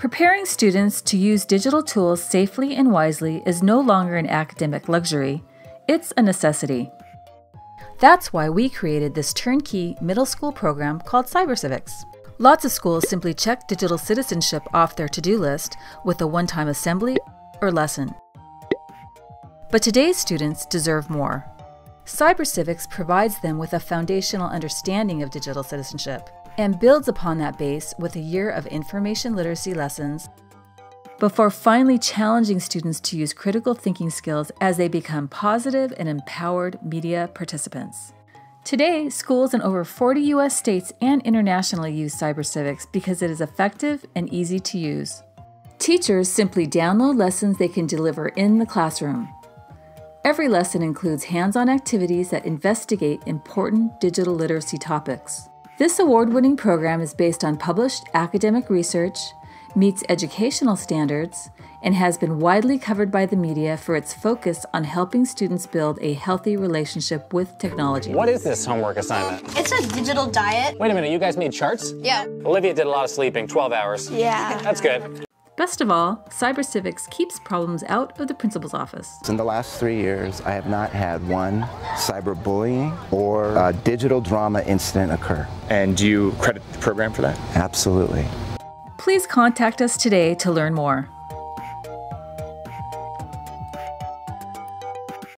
Preparing students to use digital tools safely and wisely is no longer an academic luxury, it's a necessity. That's why we created this turnkey middle school program called CyberCivics. Lots of schools simply check digital citizenship off their to do list with a one time assembly or lesson. But today's students deserve more. CyberCivics provides them with a foundational understanding of digital citizenship and builds upon that base with a year of information literacy lessons before finally challenging students to use critical thinking skills as they become positive and empowered media participants. Today, schools in over 40 U.S. states and internationally use CyberCivics because it is effective and easy to use. Teachers simply download lessons they can deliver in the classroom. Every lesson includes hands on activities that investigate important digital literacy topics. This award winning program is based on published academic research, meets educational standards, and has been widely covered by the media for its focus on helping students build a healthy relationship with technology. What is this homework assignment? It's a digital diet. Wait a minute, you guys made charts? Yeah. Olivia did a lot of sleeping, 12 hours. Yeah. That's good. Best of all, CyberCivics keeps problems out of the principal's office. In the last three years, I have not had one cyberbullying or a digital drama incident occur. And do you credit the program for that? Absolutely. Please contact us today to learn more.